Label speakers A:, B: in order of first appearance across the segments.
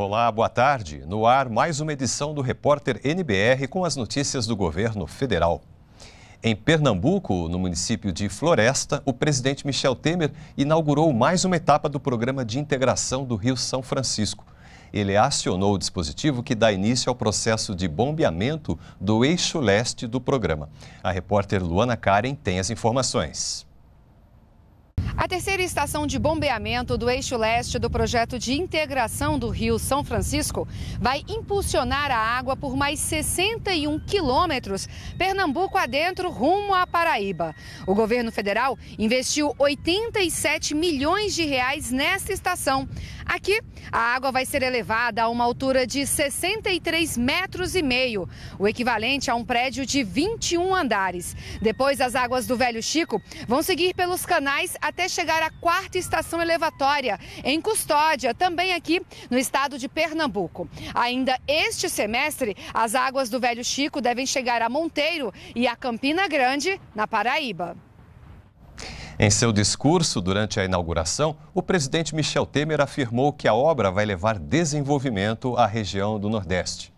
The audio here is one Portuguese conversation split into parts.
A: Olá, boa tarde. No ar, mais uma edição do Repórter NBR com as notícias do governo federal. Em Pernambuco, no município de Floresta, o presidente Michel Temer inaugurou mais uma etapa do programa de integração do Rio São Francisco. Ele acionou o dispositivo que dá início ao processo de bombeamento do eixo leste do programa. A repórter Luana Karen tem as informações.
B: A terceira estação de bombeamento do eixo leste do projeto de integração do Rio São Francisco vai impulsionar a água por mais 61 quilômetros, Pernambuco adentro, rumo à Paraíba. O governo federal investiu 87 milhões de reais nesta estação. Aqui, a água vai ser elevada a uma altura de 63 metros e meio, o equivalente a um prédio de 21 andares. Depois, as águas do Velho Chico vão seguir pelos canais até chegar à quarta estação elevatória, em Custódia, também aqui no estado de Pernambuco. Ainda este semestre, as águas do Velho Chico devem chegar a Monteiro e a Campina Grande, na Paraíba.
A: Em seu discurso durante a inauguração, o presidente Michel Temer afirmou que a obra vai levar desenvolvimento à região do Nordeste.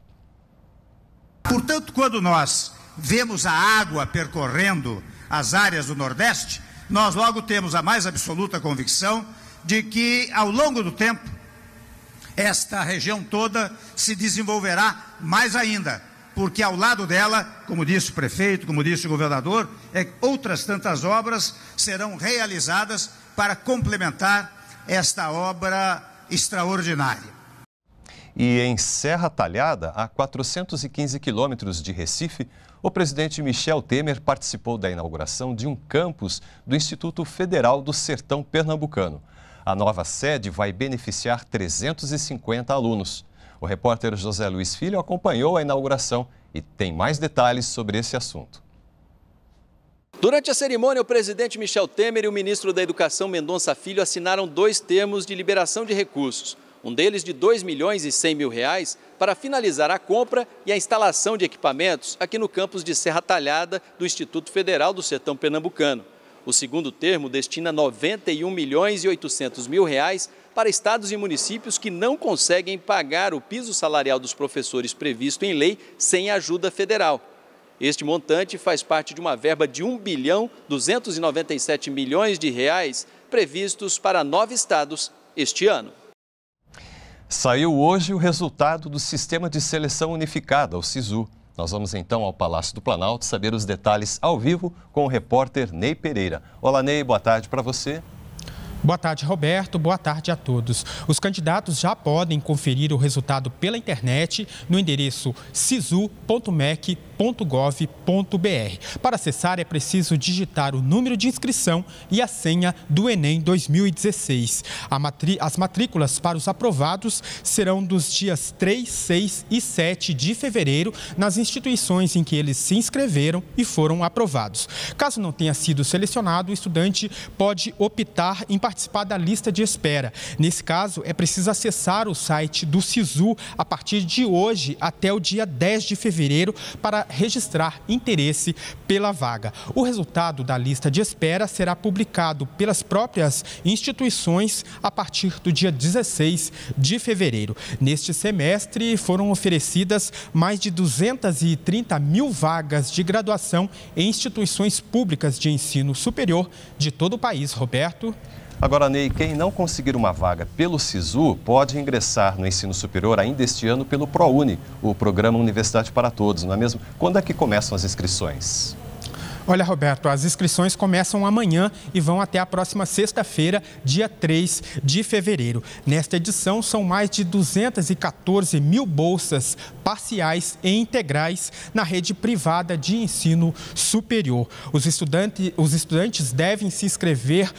C: Portanto, quando nós vemos a água percorrendo as áreas do Nordeste, nós logo temos a mais absoluta convicção de que, ao longo do tempo, esta região toda se desenvolverá mais ainda, porque ao lado dela, como disse o prefeito, como disse o governador, é, outras tantas obras serão realizadas para complementar esta obra extraordinária.
A: E em Serra Talhada, a 415 quilômetros de Recife, o presidente Michel Temer participou da inauguração de um campus do Instituto Federal do Sertão Pernambucano. A nova sede vai beneficiar 350 alunos. O repórter José Luiz Filho acompanhou a inauguração e tem mais detalhes sobre esse assunto.
D: Durante a cerimônia, o presidente Michel Temer e o ministro da Educação Mendonça Filho assinaram dois termos de liberação de recursos um deles de 2 milhões e 100 mil reais, para finalizar a compra e a instalação de equipamentos aqui no campus de Serra Talhada do Instituto Federal do Sertão Pernambucano. O segundo termo destina 91 milhões e 800 mil reais para estados e municípios que não conseguem pagar o piso salarial dos professores previsto em lei sem ajuda federal. Este montante faz parte de uma verba de 1 bilhão 297 milhões de reais previstos para nove estados este ano.
A: Saiu hoje o resultado do Sistema de Seleção Unificada, o SISU. Nós vamos então ao Palácio do Planalto saber os detalhes ao vivo com o repórter Ney Pereira. Olá, Ney, boa tarde para você.
E: Boa tarde, Roberto. Boa tarde a todos. Os candidatos já podem conferir o resultado pela internet no endereço sisu.mec.com enem.gov.br. Para acessar é preciso digitar o número de inscrição e a senha do Enem 2016. Matri... As matrículas para os aprovados serão dos dias 3, 6 e 7 de fevereiro nas instituições em que eles se inscreveram e foram aprovados. Caso não tenha sido selecionado, o estudante pode optar em participar da lista de espera. Nesse caso, é preciso acessar o site do SISU a partir de hoje até o dia 10 de fevereiro para registrar interesse pela vaga. O resultado da lista de espera será publicado pelas próprias instituições a partir do dia 16 de fevereiro. Neste semestre, foram oferecidas mais de 230 mil vagas de graduação em instituições públicas de ensino superior de todo o país. Roberto.
A: Agora, Ney, quem não conseguir uma vaga pelo SISU pode ingressar no ensino superior ainda este ano pelo ProUni, o Programa Universidade para Todos, não é mesmo? Quando é que começam as inscrições?
E: Olha, Roberto, as inscrições começam amanhã e vão até a próxima sexta-feira, dia 3 de fevereiro. Nesta edição, são mais de 214 mil bolsas parciais e integrais na rede privada de ensino superior. Os, estudante, os estudantes devem se inscrever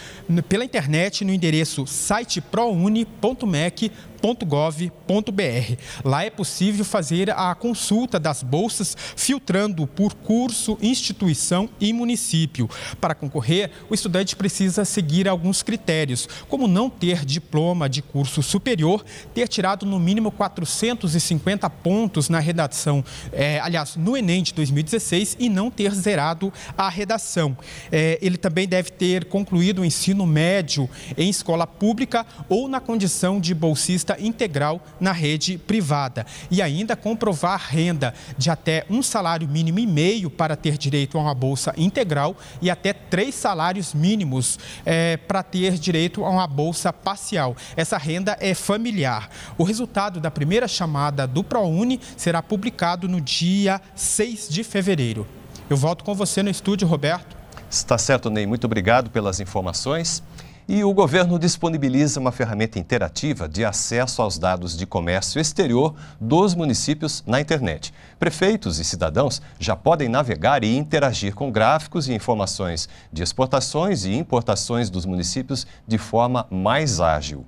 E: pela internet no endereço siteprouni.mec.br www.gov.br. Lá é possível fazer a consulta das bolsas, filtrando por curso, instituição e município. Para concorrer, o estudante precisa seguir alguns critérios, como não ter diploma de curso superior, ter tirado no mínimo 450 pontos na redação, é, aliás, no Enem de 2016 e não ter zerado a redação. É, ele também deve ter concluído o ensino médio em escola pública ou na condição de bolsista integral na rede privada e ainda comprovar renda de até um salário mínimo e meio para ter direito a uma bolsa integral e até três salários mínimos é, para ter direito a uma bolsa parcial. Essa renda é familiar. O resultado da primeira chamada do ProUni será publicado no dia 6 de fevereiro. Eu volto com você no estúdio, Roberto.
A: Está certo, Ney. Muito obrigado pelas informações. E o governo disponibiliza uma ferramenta interativa de acesso aos dados de comércio exterior dos municípios na internet. Prefeitos e cidadãos já podem navegar e interagir com gráficos e informações de exportações e importações dos municípios de forma mais ágil.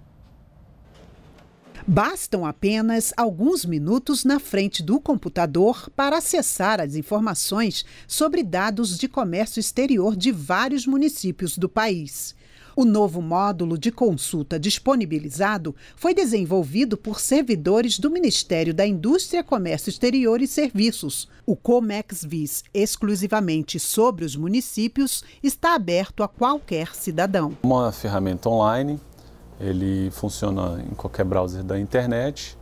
F: Bastam apenas alguns minutos na frente do computador para acessar as informações sobre dados de comércio exterior de vários municípios do país. O novo módulo de consulta disponibilizado foi desenvolvido por servidores do Ministério da Indústria, Comércio Exterior e Serviços. O ComexVis, exclusivamente sobre os municípios, está aberto a qualquer cidadão.
G: Uma ferramenta online ele funciona em qualquer browser da internet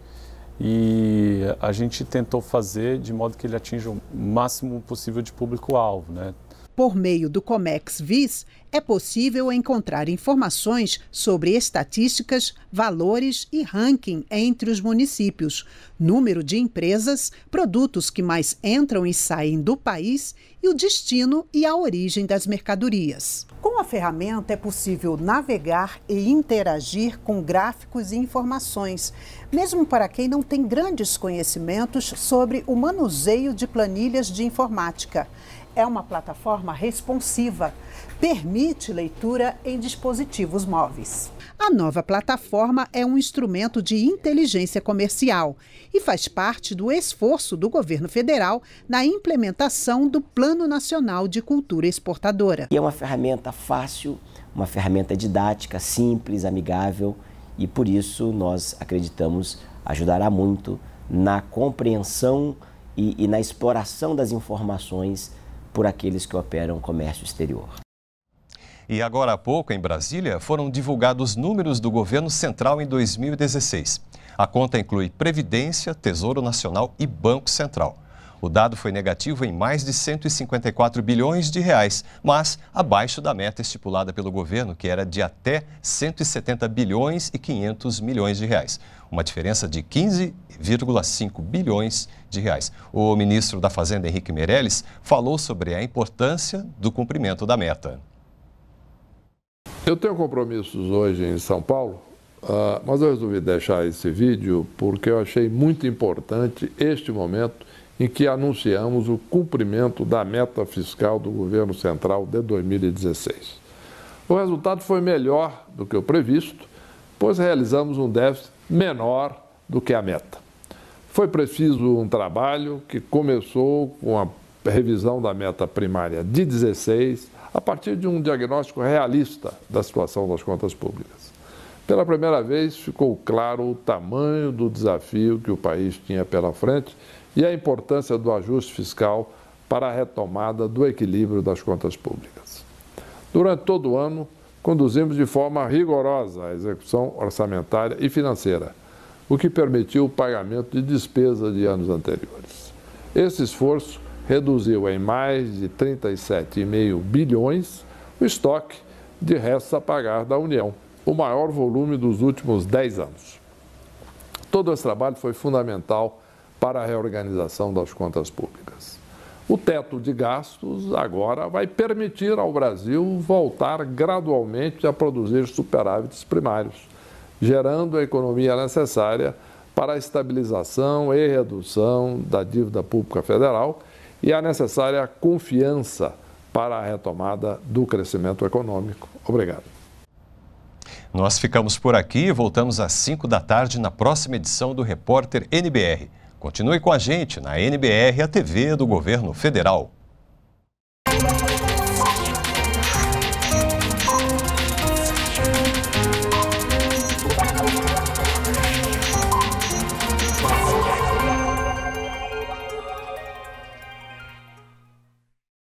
G: e a gente tentou fazer de modo que ele atinja o máximo possível de público-alvo. Né?
F: Por meio do Comex Vis, é possível encontrar informações sobre estatísticas, valores e ranking entre os municípios, número de empresas, produtos que mais entram e saem do país e o destino e a origem das mercadorias. Com a ferramenta é possível navegar e interagir com gráficos e informações, mesmo para quem não tem grandes conhecimentos sobre o manuseio de planilhas de informática é uma plataforma responsiva, permite leitura em dispositivos móveis. A nova plataforma é um instrumento de inteligência comercial e faz parte do esforço do governo federal na implementação do Plano Nacional de Cultura Exportadora.
H: E é uma ferramenta fácil, uma ferramenta didática, simples, amigável e por isso nós acreditamos ajudará muito na compreensão e, e na exploração das informações por aqueles que operam comércio exterior.
A: E agora há pouco, em Brasília, foram divulgados números do governo central em 2016. A conta inclui Previdência, Tesouro Nacional e Banco Central. O dado foi negativo em mais de 154 bilhões de reais, mas abaixo da meta estipulada pelo governo, que era de até 170 bilhões e 500 milhões de reais, uma diferença de 15,5 bilhões de reais. O ministro da Fazenda, Henrique Meirelles, falou sobre a importância do cumprimento da meta.
I: Eu tenho compromissos hoje em São Paulo, uh, mas eu resolvi deixar esse vídeo porque eu achei muito importante este momento em que anunciamos o cumprimento da meta fiscal do governo central de 2016. O resultado foi melhor do que o previsto, pois realizamos um déficit menor do que a meta. Foi preciso um trabalho que começou com a revisão da meta primária de 16, a partir de um diagnóstico realista da situação das contas públicas. Pela primeira vez ficou claro o tamanho do desafio que o país tinha pela frente e a importância do ajuste fiscal para a retomada do equilíbrio das contas públicas. Durante todo o ano, conduzimos de forma rigorosa a execução orçamentária e financeira, o que permitiu o pagamento de despesas de anos anteriores. Esse esforço reduziu em mais de 37,5 bilhões o estoque de restos a pagar da União, o maior volume dos últimos 10 anos. Todo esse trabalho foi fundamental para a reorganização das contas públicas. O teto de gastos agora vai permitir ao Brasil voltar gradualmente a produzir superávites primários, gerando a economia necessária para a estabilização e redução da dívida pública federal e a necessária confiança para a retomada do crescimento econômico. Obrigado.
A: Nós ficamos por aqui e voltamos às 5 da tarde na próxima edição do Repórter NBR. Continue com a gente na NBR, a TV do Governo Federal.